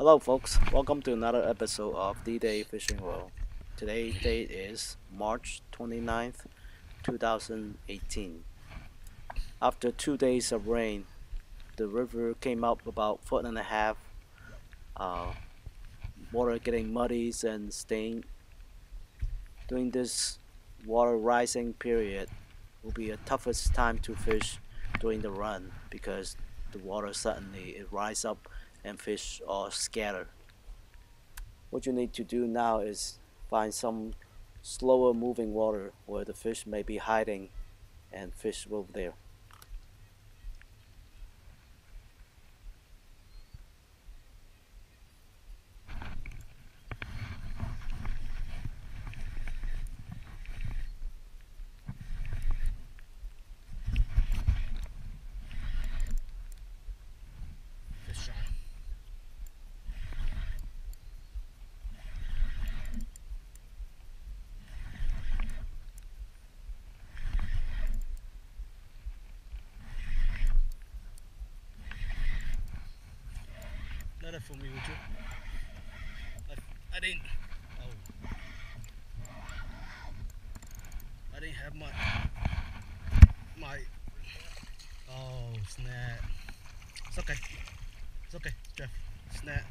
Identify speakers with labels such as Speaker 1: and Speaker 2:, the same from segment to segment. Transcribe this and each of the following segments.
Speaker 1: Hello folks, welcome to another episode of D-Day Fishing World. Today's date is March 29th, 2018. After two days of rain, the river came up about foot and a half. Uh, water getting muddy and stained. During this water rising period will be the toughest time to fish during the run because the water suddenly it rise up and fish are scattered. What you need to do now is find some slower moving water where the fish may be hiding and fish will there.
Speaker 2: Another for me, would you? I, I didn't. Oh. I didn't have my. My. Oh, snap. It's okay. It's okay, Jeff. Snap.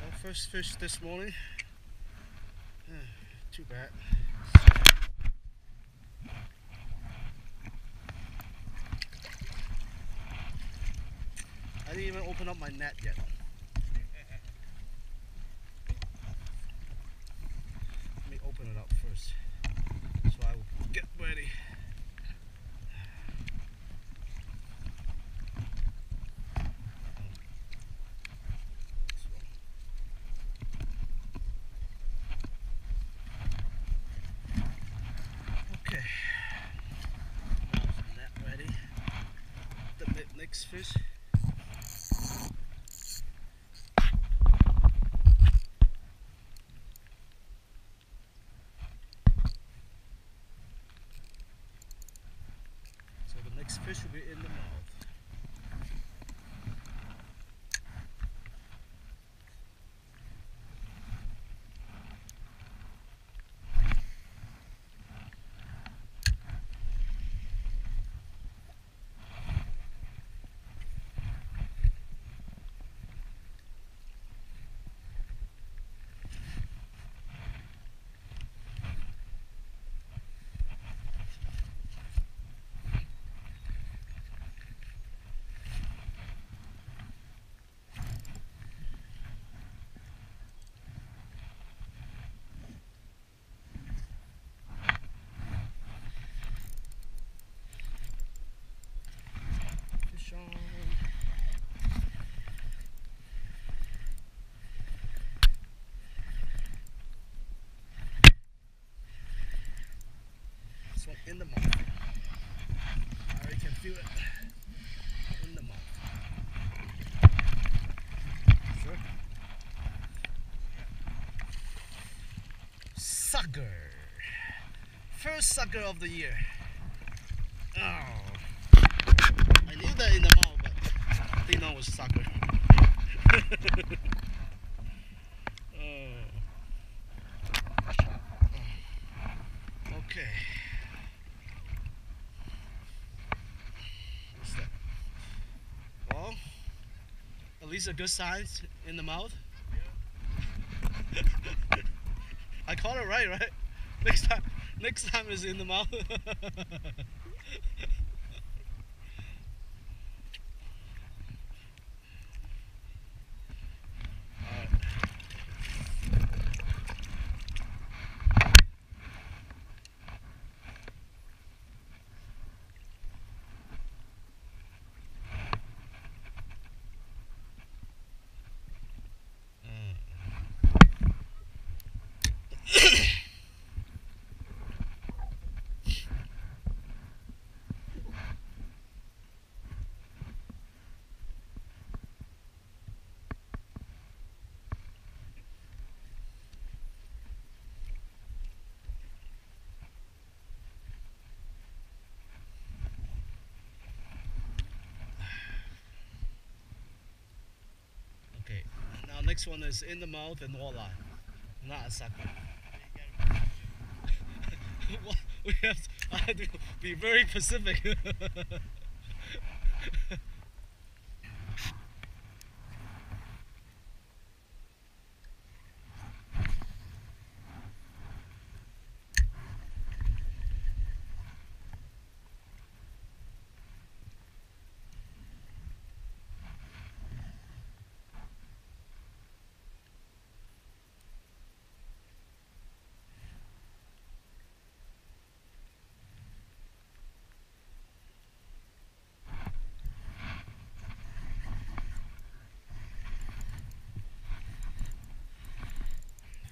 Speaker 2: Well, first fish this morning. Uh, too bad. I didn't even open up my net yet. Let me open it up first. So I will get ready. This one. Okay. Now is the net ready. Next fish. So the next fish will be in the mouth. Fish on. This one in the mouth. I already can feel it in the mouth. Sure. Sucker. First sucker of the year. Oh. I knew that in the mouth, but I didn't know it was sucker. oh. Okay. What's that? Well, at least a good size in the mouth. I caught it right, right? Next time, next time is in the mouth. next one is in the mouth and walleye, not a sucker. We have to, to be very specific.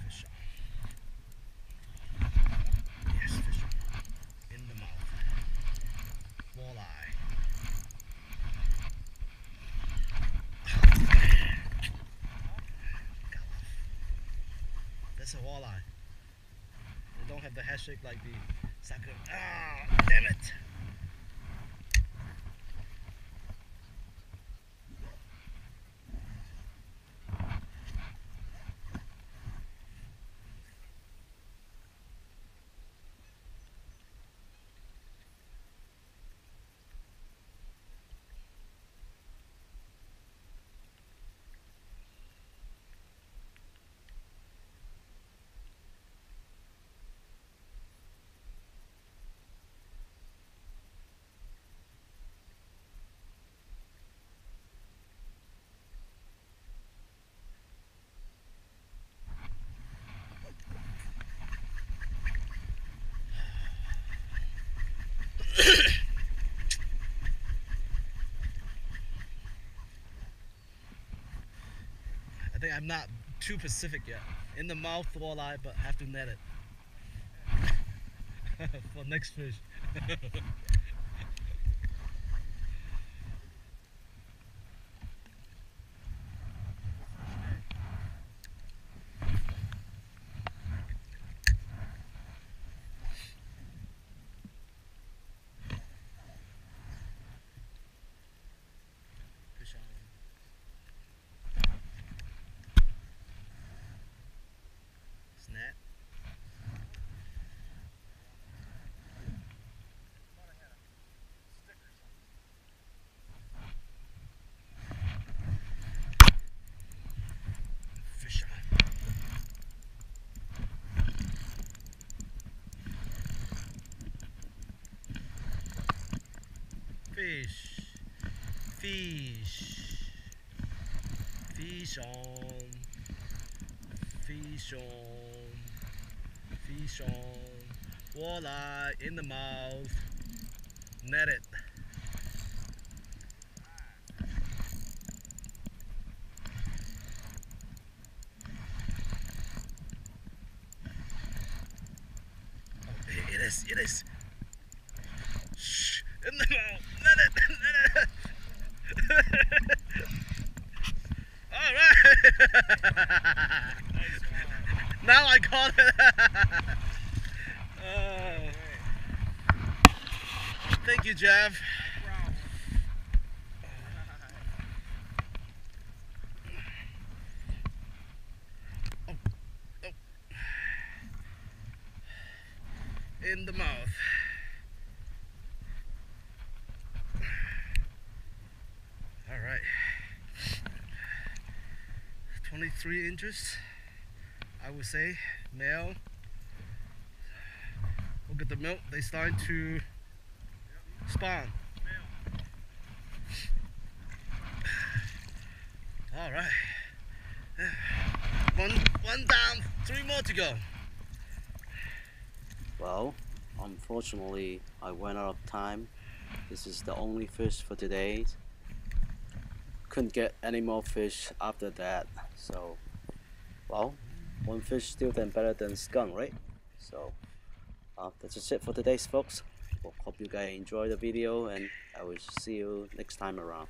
Speaker 2: Fish on. Yes, fish on. In the mouth. Walleye. Got off. That's a walleye. They don't have the shape like the sucker. Ah, damn it! I think I'm not too Pacific yet. In the mouth walleye, but have to net it. For next fish. Fish on. Snap. Fish on. Fish. Fish. Fish on. Fish on. Fish on. Walleye in the mouth. Net it. Oh, it- it is, it is. Shh, in the mouth. Net it, net it. All right. now I caught it. Oh. Thank you, Jeff. Oh, oh. In the mouth. All right. 23 inches, I would say, male. Look at the milk, they starting to spawn. All right. One, one down, three more to go.
Speaker 1: Well, unfortunately, I went out of time. This is the only fish for today. Couldn't get any more fish after that. So, well, one fish still then better than skunk, right? So, uh, that's just it for today's folks. Well, hope you guys enjoy the video and I will see you next time around.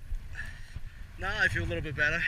Speaker 2: Now I feel a little bit better.